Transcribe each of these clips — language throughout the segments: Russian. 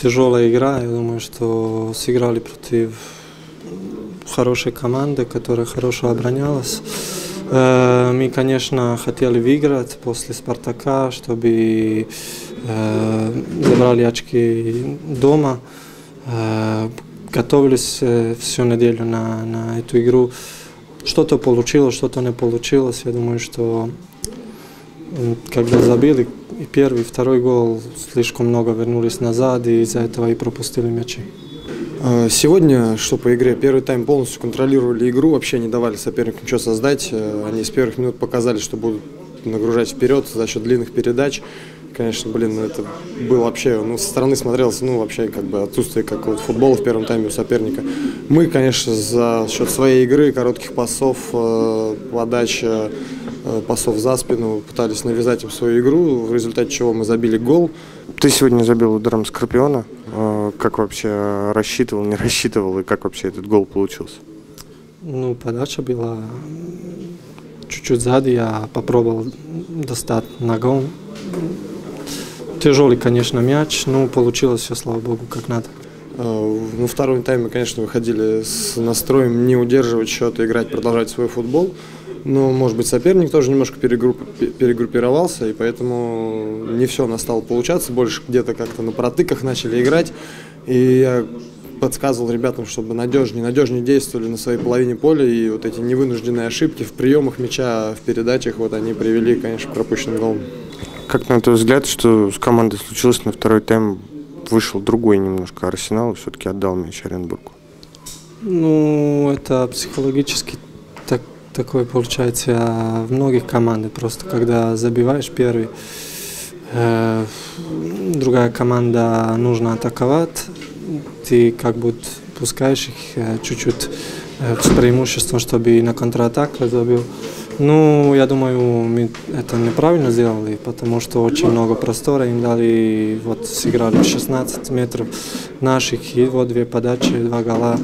Тяжелая игра, я думаю, что сыграли против хорошей команды, которая хорошо оборонялась. Э, мы, конечно, хотели выиграть после «Спартака», чтобы э, забрали очки дома. Э, готовились всю неделю на, на эту игру. Что-то получилось, что-то не получилось. Я думаю, что когда забили и первый, и второй гол, слишком много вернулись назад и из-за этого и пропустили мячи. А, сегодня, что по игре, первый тайм полностью контролировали игру, вообще не давали сопернику ничего создать. Э, они с первых минут показали, что будут нагружать вперед за счет длинных передач. Конечно, блин, ну это было вообще, ну, со стороны смотрелось, ну, вообще, как бы отсутствие какого-то футбола в первом тайме у соперника. Мы, конечно, за счет своей игры, коротких пасов, э, подач, пасов за спину, пытались навязать им свою игру, в результате чего мы забили гол. Ты сегодня забил ударом Скорпиона. А, как вообще рассчитывал, не рассчитывал, и как вообще этот гол получился? Ну, подача была чуть-чуть сзади, я попробовал достать ногом. Тяжелый, конечно, мяч, но получилось все, слава богу, как надо. Во втором тайме, конечно, выходили с настроем не удерживать счет и играть, продолжать свой футбол. Но, может быть, соперник тоже немножко перегрупп... перегруппировался, и поэтому не все у нас стало получаться. Больше где-то как-то на протыках начали играть. И я подсказывал ребятам, чтобы надежнее, надежнее действовали на своей половине поля. И вот эти невынужденные ошибки в приемах мяча, в передачах, вот они привели, конечно, к пропущенным голам. Как на твой взгляд, что с командой случилось на второй тайм, вышел другой немножко Арсенал и все-таки отдал мяч Оренбургу? Ну, это психологически такое получается в многих командах. Просто когда забиваешь первый, э, другая команда нужно атаковать, ты как будто пускаешь их э, чуть-чуть э, с преимуществом, чтобы на контратаку забил. Ну, я думаю, мы это неправильно сделали, потому что очень много простора им дали, вот сыграли 16 метров наших, и вот две подачи, два гола.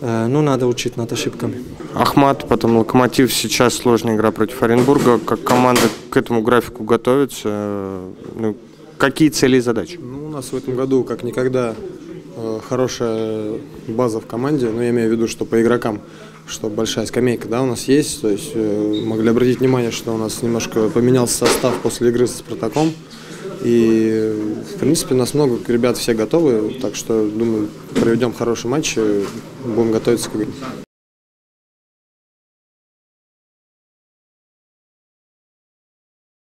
Э, ну, надо учить над ошибками. Ахмат, потом Локомотив, сейчас сложная игра против Оренбурга. Как команда к этому графику готовится? Ну, какие цели и задачи? Ну, у нас в этом году, как никогда, э, хорошая база в команде. Ну, я имею в виду, что по игрокам, что большая скамейка, да, у нас есть. То есть э, могли обратить внимание, что у нас немножко поменялся состав после игры с Спартаком. И, в принципе, нас много ребят все готовы, так что, думаю, проведем хороший матч, будем готовиться к игре.